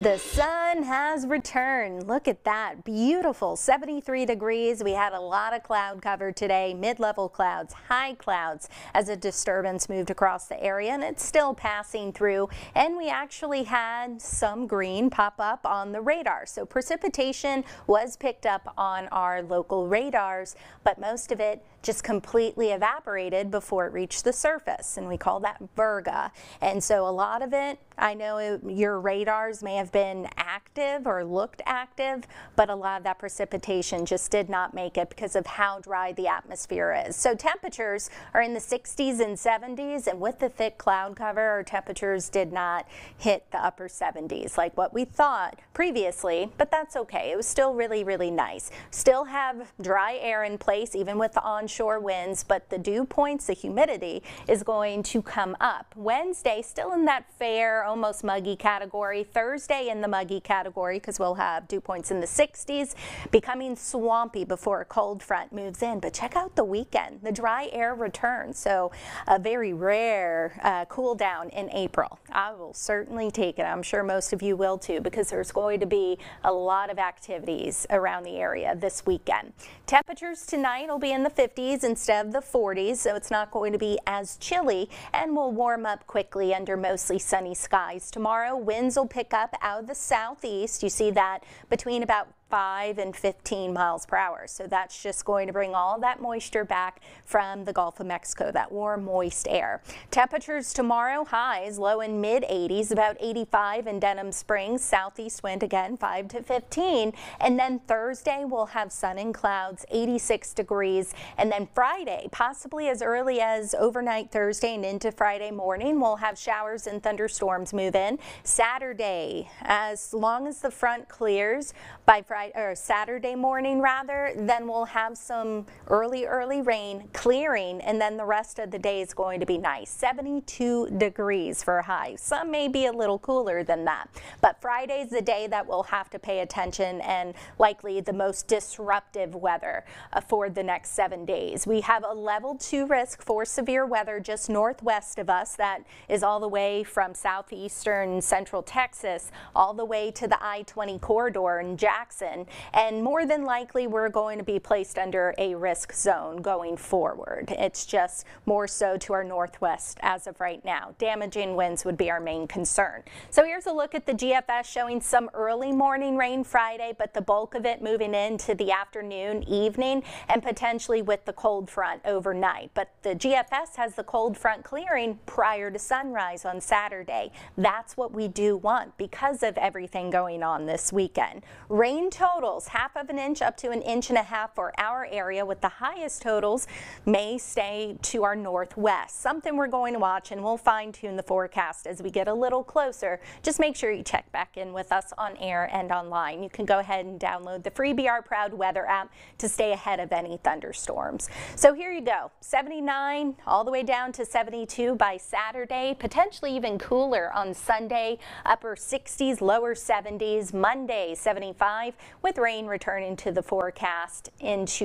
The sun has returned. Look at that. Beautiful. 73 degrees. We had a lot of cloud cover today, mid-level clouds, high clouds as a disturbance moved across the area and it's still passing through. And we actually had some green pop up on the radar. So precipitation was picked up on our local radars, but most of it just completely evaporated before it reached the surface. And we call that virga. And so a lot of it, I know it, your radars may have have been active or looked active, but a lot of that precipitation just did not make it because of how dry the atmosphere is. So temperatures are in the 60s and 70s, and with the thick cloud cover, our temperatures did not hit the upper 70s like what we thought previously, but that's okay. It was still really, really nice. Still have dry air in place, even with the onshore winds, but the dew points, the humidity is going to come up. Wednesday, still in that fair, almost muggy category. Thursday, stay in the muggy category because we'll have dew points in the 60s, becoming swampy before a cold front moves in. But check out the weekend. The dry air returns, so a very rare uh, cool down in April. I will certainly take it. I'm sure most of you will too because there's going to be a lot of activities around the area this weekend. Temperatures tonight will be in the 50s instead of the 40s, so it's not going to be as chilly and will warm up quickly under mostly sunny skies. Tomorrow, winds will pick up the southeast. You see that between about 5 and 15 miles per hour. So that's just going to bring all that moisture back from the Gulf of Mexico, that warm, moist air. Temperatures tomorrow, highs low in mid 80s, about 85 in Denham Springs, southeast wind again 5 to 15. And then Thursday we'll have sun and clouds, 86 degrees. And then Friday, possibly as early as overnight Thursday and into Friday morning, we'll have showers and thunderstorms move in. Saturday, as long as the front clears by Friday, Friday or Saturday morning rather, then we'll have some early, early rain clearing and then the rest of the day is going to be nice. 72 degrees for a high. Some may be a little cooler than that, but Friday's the day that we'll have to pay attention and likely the most disruptive weather uh, for the next seven days. We have a level two risk for severe weather just northwest of us. That is all the way from southeastern central Texas all the way to the I-20 corridor in Jackson and more than likely we're going to be placed under a risk zone going forward. It's just more so to our northwest as of right now. Damaging winds would be our main concern. So here's a look at the GFS showing some early morning rain Friday, but the bulk of it moving into the afternoon, evening, and potentially with the cold front overnight. But the GFS has the cold front clearing prior to sunrise on Saturday. That's what we do want because of everything going on this weekend. Rain totals, half of an inch up to an inch and a half for our area with the highest totals may stay to our northwest. Something we're going to watch and we'll fine tune the forecast as we get a little closer. Just make sure you check back in with us on air and online. You can go ahead and download the free BR Proud weather app to stay ahead of any thunderstorms. So here you go, 79 all the way down to 72 by Saturday, potentially even cooler on Sunday, upper 60s, lower 70s, Monday 75 with rain returning to the forecast into